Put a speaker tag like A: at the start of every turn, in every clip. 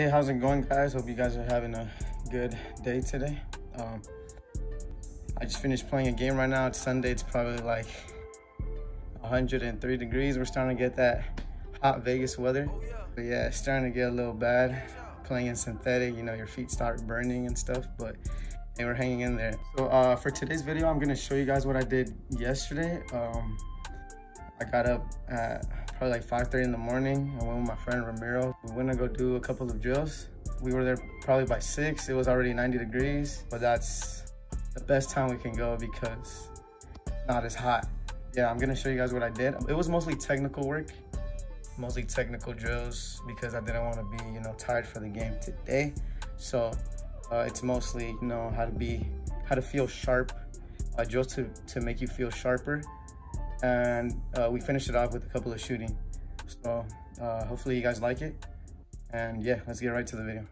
A: Hey, how's it going, guys? Hope you guys are having a good day today. Um, I just finished playing a game right now. It's Sunday. It's probably like 103 degrees. We're starting to get that hot Vegas weather. But yeah, it's starting to get a little bad playing in synthetic. You know, your feet start burning and stuff, but they we're hanging in there. So uh, for today's video, I'm gonna show you guys what I did yesterday. Um, I got up at probably like 5.30 in the morning. I went with my friend Ramiro. We went to go do a couple of drills. We were there probably by six. It was already 90 degrees, but that's the best time we can go because it's not as hot. Yeah, I'm gonna show you guys what I did. It was mostly technical work, mostly technical drills because I didn't want to be, you know, tired for the game today. So uh, it's mostly, you know, how to be, how to feel sharp, uh, drills to, to make you feel sharper and uh, we finished it off with a couple of shooting. So uh, hopefully you guys like it. And yeah, let's get right to the video.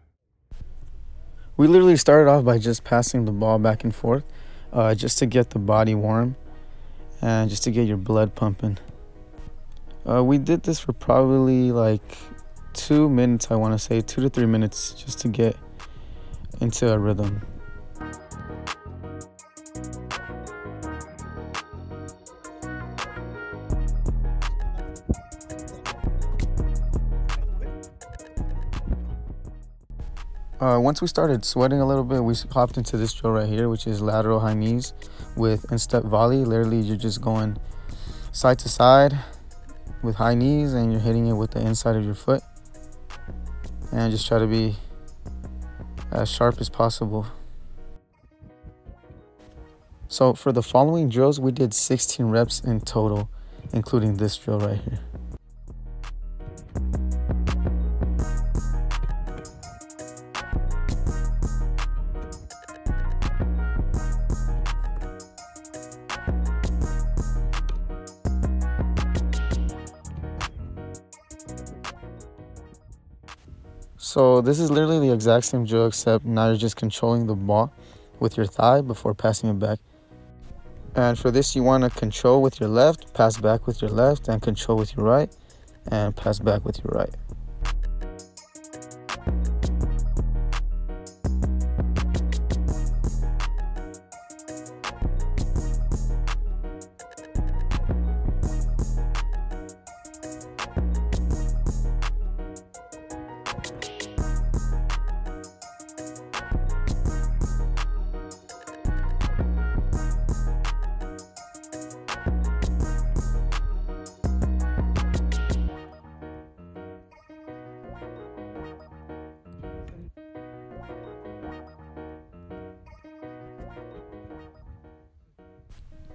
A: We literally started off by just passing the ball back and forth uh, just to get the body warm and just to get your blood pumping. Uh, we did this for probably like two minutes, I want to say, two to three minutes just to get into a rhythm. Uh, once we started sweating a little bit, we hopped into this drill right here, which is lateral high knees with instep volley. Literally, you're just going side to side with high knees and you're hitting it with the inside of your foot. And just try to be as sharp as possible. So for the following drills, we did 16 reps in total, including this drill right here. So this is literally the exact same drill except now you're just controlling the ball with your thigh before passing it back. And for this you want to control with your left, pass back with your left, and control with your right, and pass back with your right.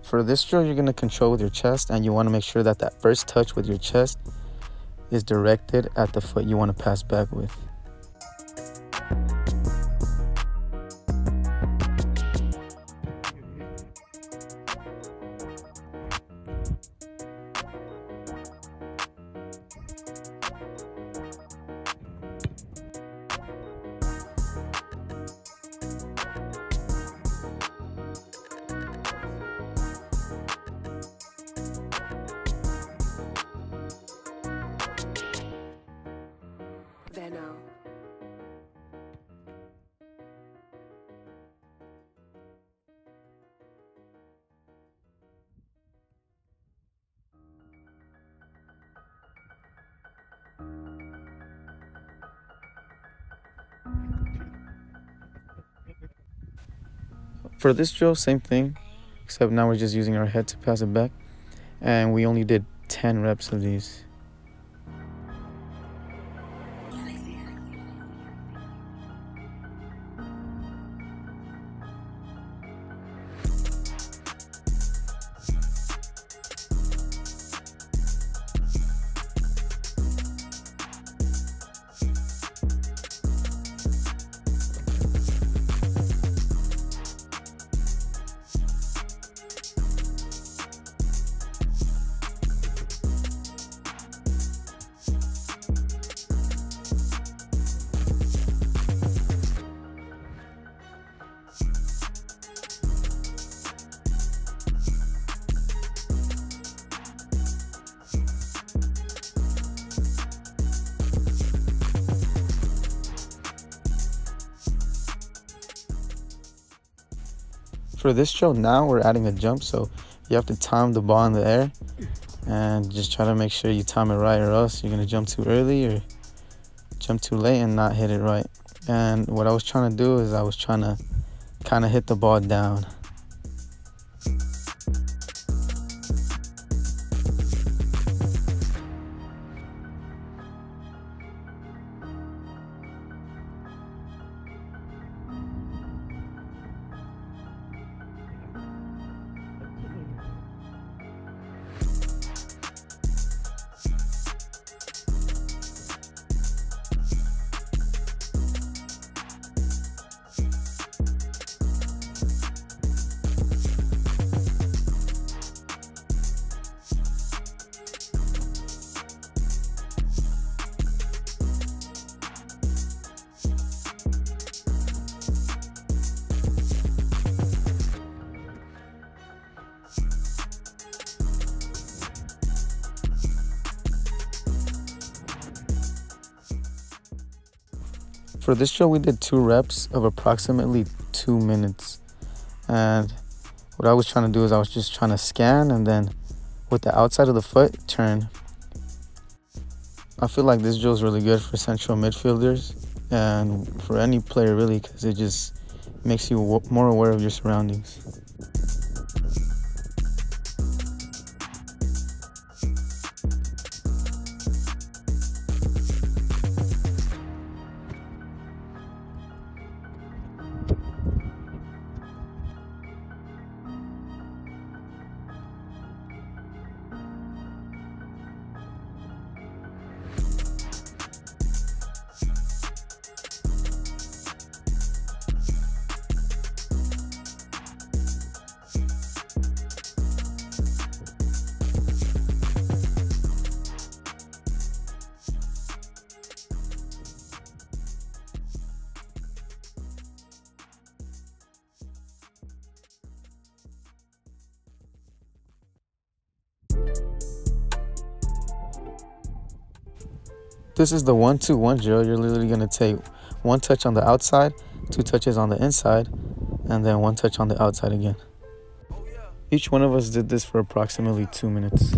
A: For this drill, you're going to control with your chest and you want to make sure that that first touch with your chest is directed at the foot you want to pass back with. For this drill, same thing, except now we're just using our head to pass it back. And we only did 10 reps of these. For this drill now, we're adding a jump, so you have to time the ball in the air and just try to make sure you time it right or else you're gonna jump too early or jump too late and not hit it right. And what I was trying to do is I was trying to kind of hit the ball down. For this show, we did two reps of approximately two minutes. And what I was trying to do is I was just trying to scan and then with the outside of the foot turn. I feel like this drill is really good for central midfielders and for any player really because it just makes you more aware of your surroundings. This is the one two one drill. You're literally gonna take one touch on the outside, two touches on the inside, and then one touch on the outside again. Each one of us did this for approximately two minutes.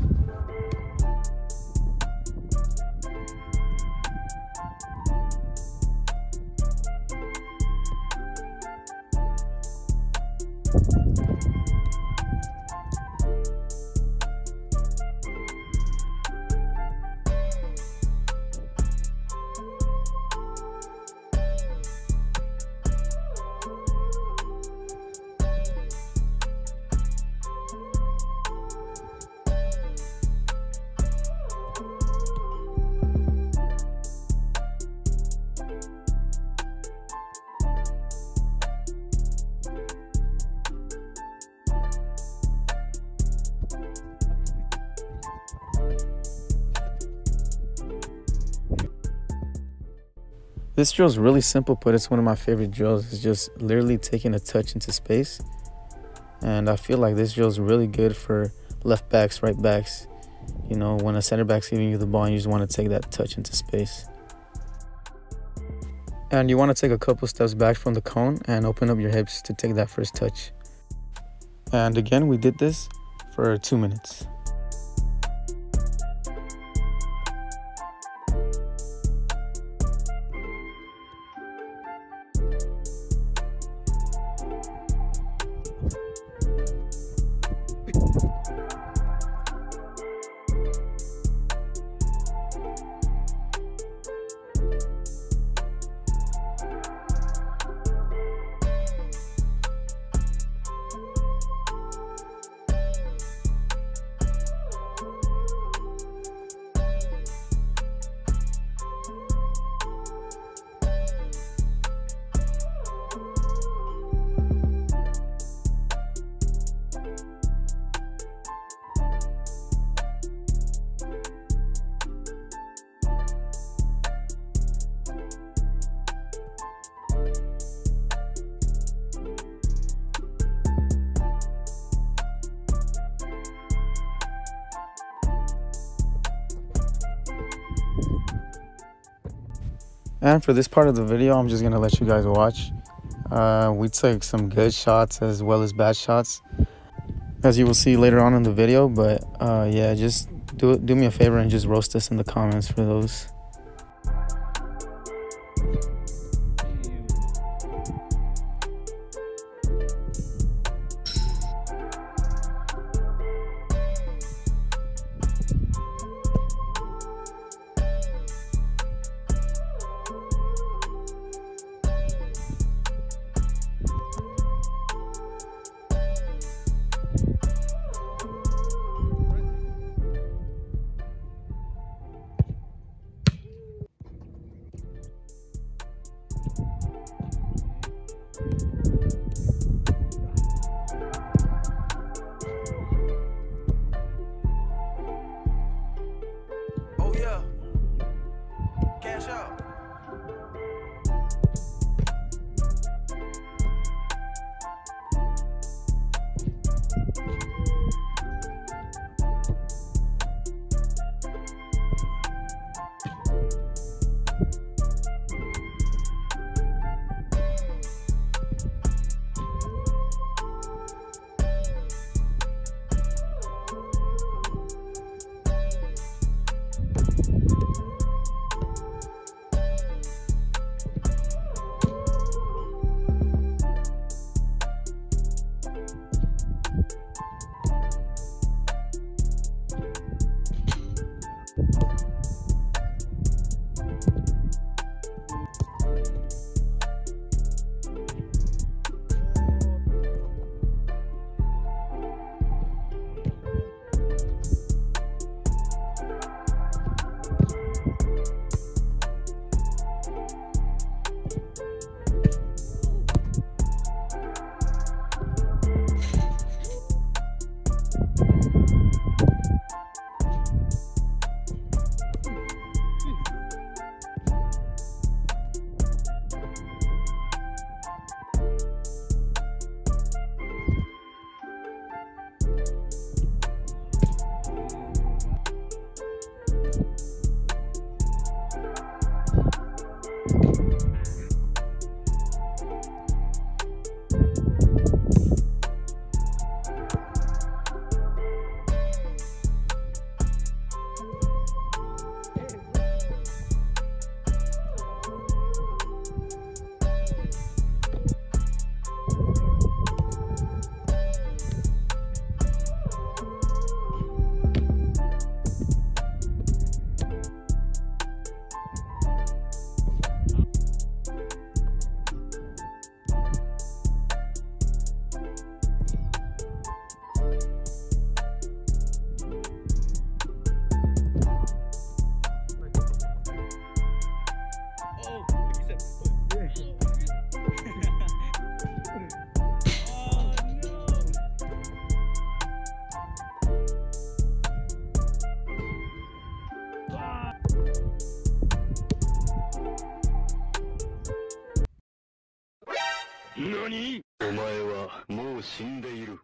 A: This drill is really simple, but it's one of my favorite drills. It's just literally taking a touch into space. And I feel like this drill is really good for left backs, right backs. You know, when a center back's giving you the ball and you just want to take that touch into space. And you want to take a couple steps back from the cone and open up your hips to take that first touch. And again, we did this for two minutes. And for this part of the video, I'm just gonna let you guys watch. Uh, we took some good shots as well as bad shots, as you will see later on in the video. But uh, yeah, just do do me a favor and just roast us in the comments for those.
B: 何？
C: お前はもう死んでいる。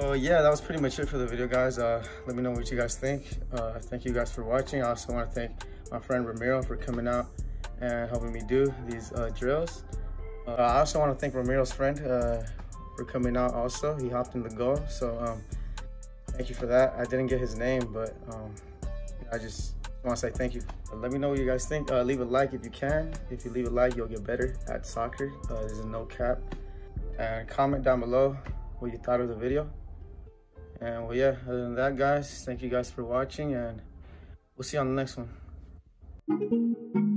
A: So yeah, that was pretty much it for the video, guys. Uh, let me know what you guys think. Uh, thank you guys for watching. I also want to thank my friend Ramiro for coming out and helping me do these uh, drills. Uh, I also want to thank Ramiro's friend uh, for coming out also. He hopped in the goal, so um, thank you for that. I didn't get his name, but um, I just want to say thank you. Let me know what you guys think. Uh, leave a like if you can. If you leave a like, you'll get better at soccer. There's a no cap. And comment down below what you thought of the video. And well, yeah, other than that, guys, thank you guys for watching, and we'll see you on the next one.